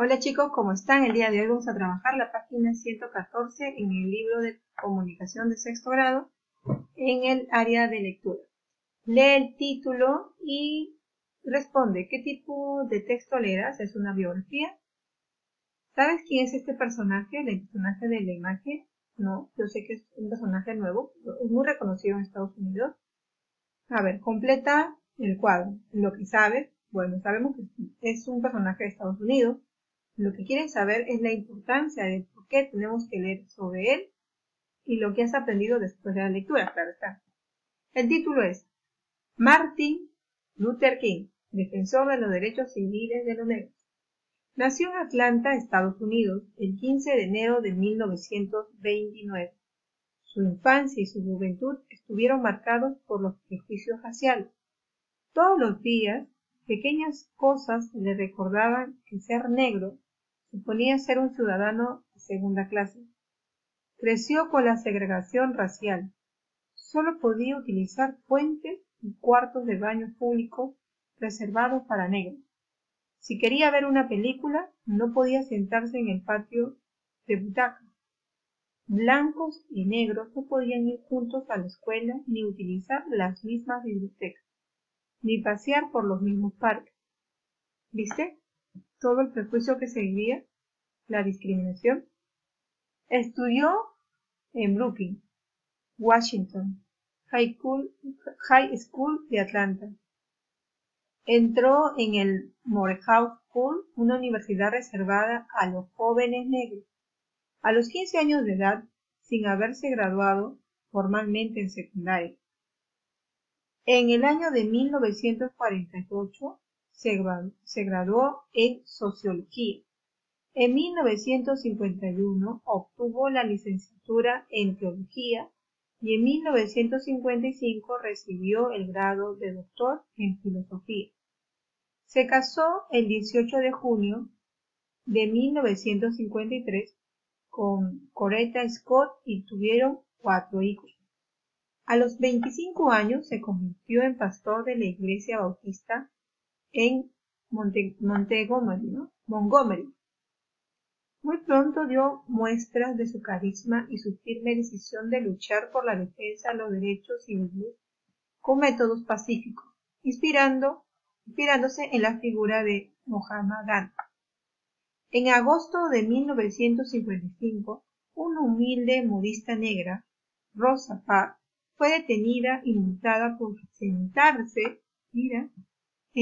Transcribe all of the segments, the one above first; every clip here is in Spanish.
Hola chicos, ¿cómo están? El día de hoy vamos a trabajar la página 114 en el libro de comunicación de sexto grado en el área de lectura. Lee el título y responde qué tipo de texto leerás. ¿Es una biografía? ¿Sabes quién es este personaje? El personaje de la imagen. No, yo sé que es un personaje nuevo, es muy reconocido en Estados Unidos. A ver, completa el cuadro. Lo que sabes, bueno, sabemos que es un personaje de Estados Unidos lo que quieren saber es la importancia de por qué tenemos que leer sobre él y lo que has aprendido después de la lectura, claro está. El título es Martin Luther King, defensor de los derechos civiles de los negros. Nació en Atlanta, Estados Unidos, el 15 de enero de 1929. Su infancia y su juventud estuvieron marcados por los prejuicios raciales. Todos los días, pequeñas cosas le recordaban que ser negro Suponía ser un ciudadano de segunda clase. Creció con la segregación racial. Solo podía utilizar puentes y cuartos de baño públicos reservados para negros. Si quería ver una película, no podía sentarse en el patio de butaca. Blancos y negros no podían ir juntos a la escuela ni utilizar las mismas bibliotecas, ni pasear por los mismos parques. ¿Viste? Todo el prejuicio que se vivía, la discriminación. Estudió en Brooklyn, Washington, High School, High School de Atlanta. Entró en el Morehouse School, una universidad reservada a los jóvenes negros. A los 15 años de edad, sin haberse graduado formalmente en secundaria. En el año de 1948 se graduó, en Sociología. En 1951 obtuvo la licenciatura en Teología y en 1955 recibió el grado de doctor en Filosofía. Se casó el 18 de junio de 1953 con Coretta Scott y tuvieron cuatro hijos. A los 25 años se convirtió en pastor de la Iglesia Bautista en Montgomery. Muy pronto dio muestras de su carisma y su firme decisión de luchar por la defensa de los derechos civiles con métodos pacíficos, inspirándose en la figura de Muhammad Gandhi. En agosto de 1955, una humilde modista negra, Rosa Parks, fue detenida y multada por sentarse, mira,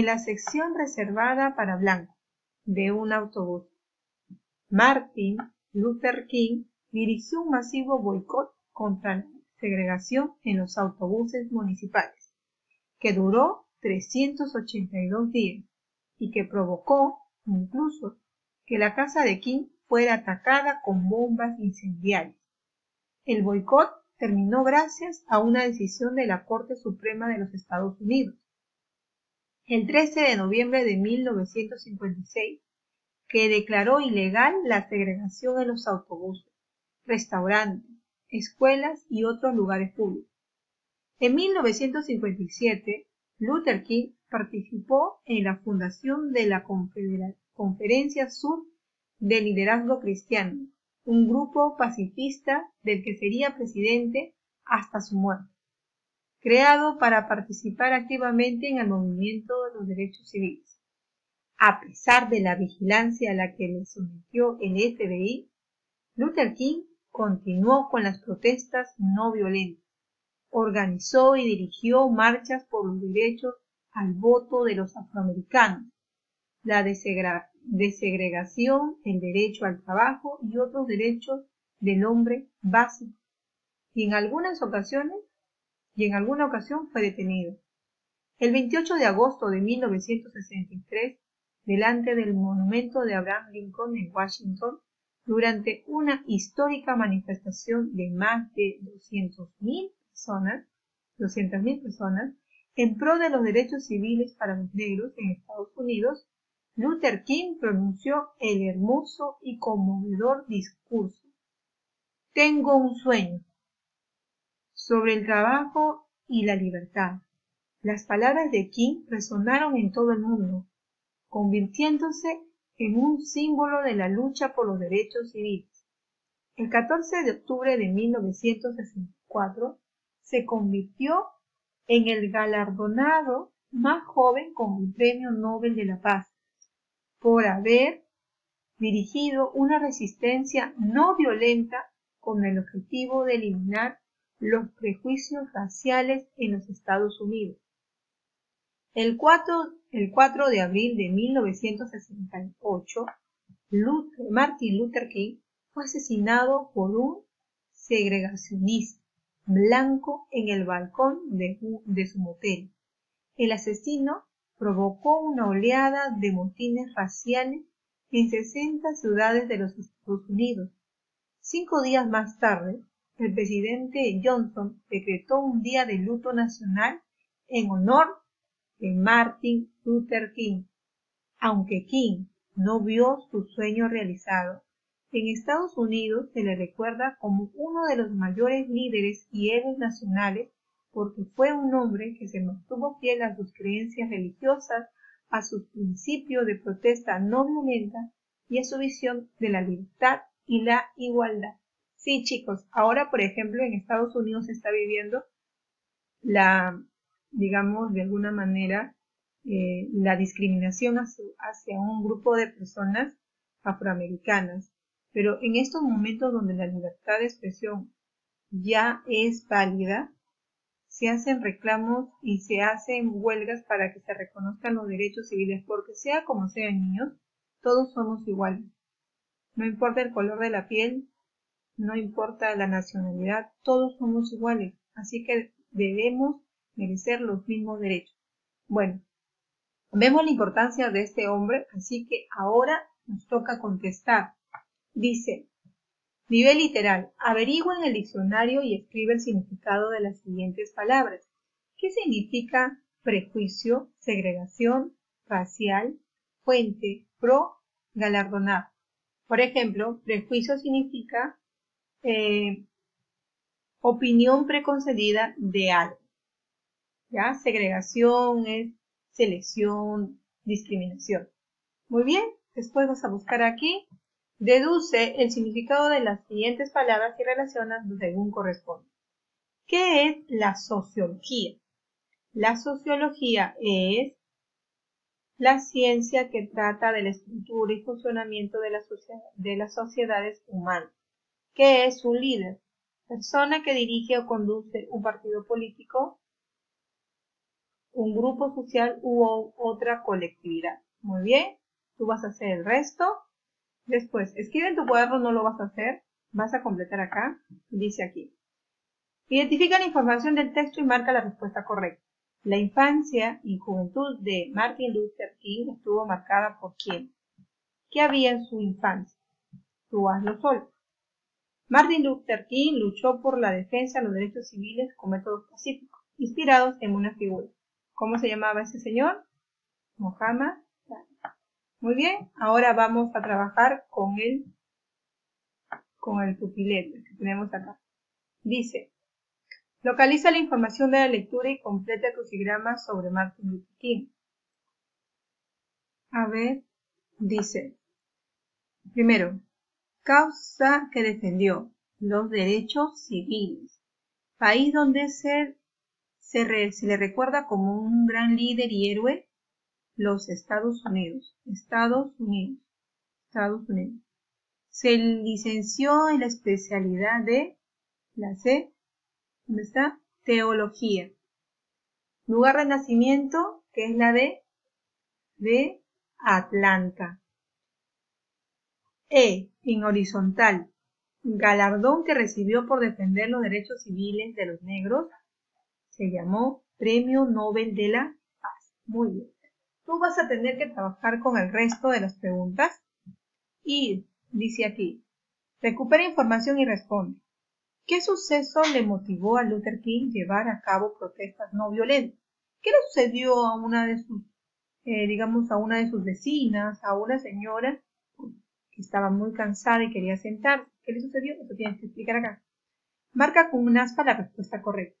en la sección reservada para blancos de un autobús. Martin Luther King dirigió un masivo boicot contra la segregación en los autobuses municipales, que duró 382 días y que provocó incluso que la casa de King fuera atacada con bombas incendiarias. El boicot terminó gracias a una decisión de la Corte Suprema de los Estados Unidos, el 13 de noviembre de 1956, que declaró ilegal la segregación en los autobuses, restaurantes, escuelas y otros lugares públicos. En 1957, Luther King participó en la fundación de la Conferencia Sur de Liderazgo Cristiano, un grupo pacifista del que sería presidente hasta su muerte creado para participar activamente en el movimiento de los derechos civiles. A pesar de la vigilancia a la que le sometió el FBI, Luther King continuó con las protestas no violentas. Organizó y dirigió marchas por los derechos al voto de los afroamericanos, la desegregación, el derecho al trabajo y otros derechos del hombre básicos. Y en algunas ocasiones y en alguna ocasión fue detenido. El 28 de agosto de 1963, delante del monumento de Abraham Lincoln en Washington, durante una histórica manifestación de más de 200.000 personas, 200.000 personas, en pro de los derechos civiles para los negros en Estados Unidos, Luther King pronunció el hermoso y conmovedor discurso. Tengo un sueño, sobre el trabajo y la libertad. Las palabras de King resonaron en todo el mundo, convirtiéndose en un símbolo de la lucha por los derechos civiles. El 14 de octubre de 1964 se convirtió en el galardonado más joven con el Premio Nobel de la Paz por haber dirigido una resistencia no violenta con el objetivo de eliminar los prejuicios raciales en los Estados Unidos. El 4, el 4 de abril de 1968, Martin Luther King fue asesinado por un segregacionista blanco en el balcón de, de su motel. El asesino provocó una oleada de motines raciales en 60 ciudades de los Estados Unidos. Cinco días más tarde, el presidente Johnson decretó un día de luto nacional en honor de Martin Luther King. Aunque King no vio su sueño realizado, en Estados Unidos se le recuerda como uno de los mayores líderes y héroes nacionales porque fue un hombre que se mantuvo fiel a sus creencias religiosas, a sus principios de protesta no violenta y a su visión de la libertad y la igualdad. Sí, chicos, ahora, por ejemplo, en Estados Unidos se está viviendo la, digamos, de alguna manera, eh, la discriminación hacia un grupo de personas afroamericanas. Pero en estos momentos donde la libertad de expresión ya es válida, se hacen reclamos y se hacen huelgas para que se reconozcan los derechos civiles, porque sea como sean niños, todos somos iguales. No importa el color de la piel, no importa la nacionalidad, todos somos iguales, así que debemos merecer los mismos derechos. Bueno, vemos la importancia de este hombre, así que ahora nos toca contestar. Dice, Nivel literal. Averigua en el diccionario y escribe el significado de las siguientes palabras. ¿Qué significa prejuicio, segregación, racial, fuente, pro, galardonar? Por ejemplo, prejuicio significa eh, opinión preconcebida de algo. ¿Ya? Segregación es selección, discriminación. Muy bien, después vas a buscar aquí Deduce el significado de las siguientes palabras y relacionas según corresponde. ¿Qué es la sociología? La sociología es la ciencia que trata de la estructura y funcionamiento de las sociedades humanas. ¿Qué es un líder? Persona que dirige o conduce un partido político, un grupo social u otra colectividad. Muy bien, tú vas a hacer el resto Después, escribe en tu cuaderno, no lo vas a hacer, vas a completar acá, dice aquí. Identifica la información del texto y marca la respuesta correcta. La infancia y juventud de Martin Luther King estuvo marcada por quién? ¿Qué había en su infancia? Tú hazlo solo. Martin Luther King luchó por la defensa de los derechos civiles con métodos pacíficos, inspirados en una figura. ¿Cómo se llamaba ese señor? Muhammad muy bien, ahora vamos a trabajar con el, con el pupilete que tenemos acá. Dice, localiza la información de la lectura y completa el crucigrama sobre Martin Luther King. A ver, dice, primero, causa que defendió los derechos civiles, país donde se, se, le recuerda como un gran líder y héroe los Estados Unidos. Estados Unidos. Estados Unidos. Se licenció en la especialidad de la C. ¿Dónde está? Teología. Lugar de nacimiento, que es la de, de Atlanta. E. En horizontal. Galardón que recibió por defender los derechos civiles de los negros. Se llamó Premio Nobel de la Paz. Muy bien tú vas a tener que trabajar con el resto de las preguntas y dice aquí, recupera información y responde. ¿Qué suceso le motivó a Luther King llevar a cabo protestas no violentas? ¿Qué le sucedió a una de sus, eh, digamos, a una de sus vecinas, a una señora estaba muy cansada y quería sentarse? ¿Qué le sucedió? Eso tienes que explicar acá. Marca con un aspa la respuesta correcta.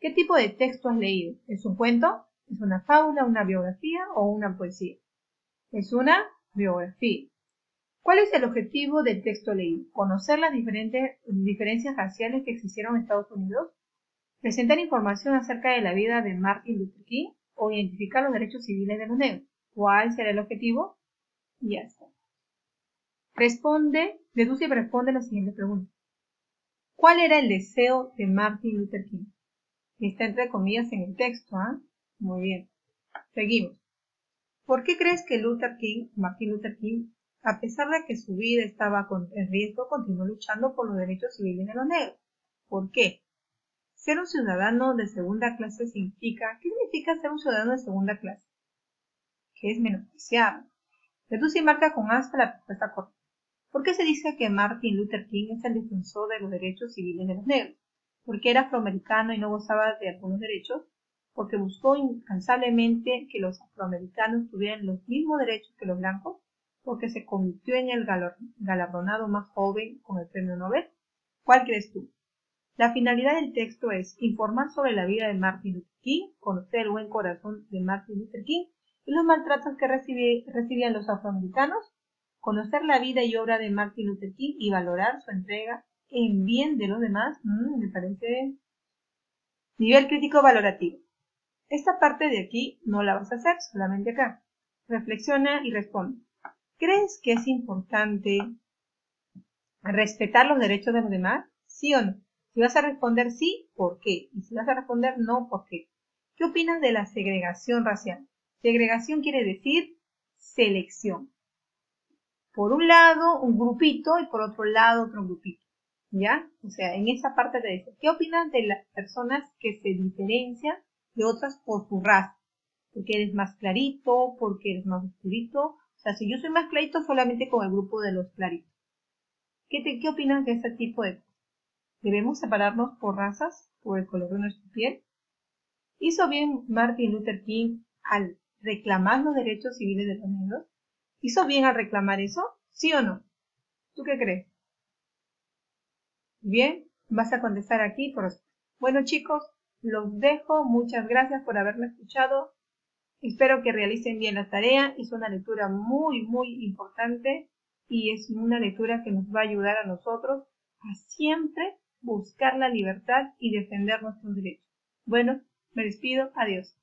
¿Qué tipo de texto has leído? ¿Es un cuento? ¿Es una fábula, una biografía o una poesía? Es una Biografía. ¿Cuál es el objetivo del texto leído? Conocer las diferentes diferencias raciales que existieron en Estados Unidos, presentar información acerca de la vida de Martin Luther King o identificar los derechos civiles de los negros. ¿Cuál será el objetivo? Ya está. Responde, deduce y responde la siguiente pregunta. ¿Cuál era el deseo de Martin Luther King? Está entre comillas en el texto, ¿ah? Muy bien. Seguimos. ¿Por qué crees que Luther King, Martin Luther King, a pesar de que su vida estaba en riesgo, continuó luchando por los derechos civiles de los negros? ¿Por qué? Ser un ciudadano de segunda clase significa, ¿qué significa ser un ciudadano de segunda clase? Que es menospreciado. Deduce y marca con hasta la respuesta correcta. ¿Por qué se dice que Martin Luther King es el defensor de los derechos civiles de los negros? Porque era afroamericano y no gozaba de algunos derechos, porque buscó incansablemente que los afroamericanos tuvieran los mismos derechos que los blancos, porque se convirtió en el galardonado más joven con el premio Nobel. ¿Cuál crees tú? La finalidad del texto es informar sobre la vida de Martin Luther King, conocer el buen corazón de Martin Luther King y los maltratos que recibían los afroamericanos conocer la vida y obra de Martin Luther King y valorar su entrega en bien de los demás, mm, me parece nivel crítico valorativo. Esta parte de aquí no la vas a hacer, solamente acá. Reflexiona y responde. ¿Crees que es importante respetar los derechos de los demás? ¿Sí o no? Si vas a responder sí, ¿por qué? Y si vas a responder no, ¿por qué? ¿Qué opinas de la segregación racial? Segregación quiere decir selección por un lado un grupito y por otro lado otro grupito. ¿Ya? O sea, en esa parte te dice, ¿qué opinas de las personas que se diferencian de otras por su raza? Porque eres más clarito, porque eres más oscurito. O sea, si yo soy más clarito solamente con el grupo de los claritos. ¿Qué, te, qué opinas de ese tipo de cosas? ¿Debemos separarnos por razas, por el color de nuestra piel? ¿Hizo bien Martin Luther King al reclamar los derechos civiles de los negros? ¿Hizo bien al reclamar eso? ¿Sí o no? ¿Tú qué crees? Bien, vas a contestar aquí por Bueno chicos, los dejo. Muchas gracias por haberme escuchado. Espero que realicen bien la tarea. Es una lectura muy, muy importante y es una lectura que nos va a ayudar a nosotros a siempre buscar la libertad y defender nuestros derechos. Bueno, me despido. Adiós.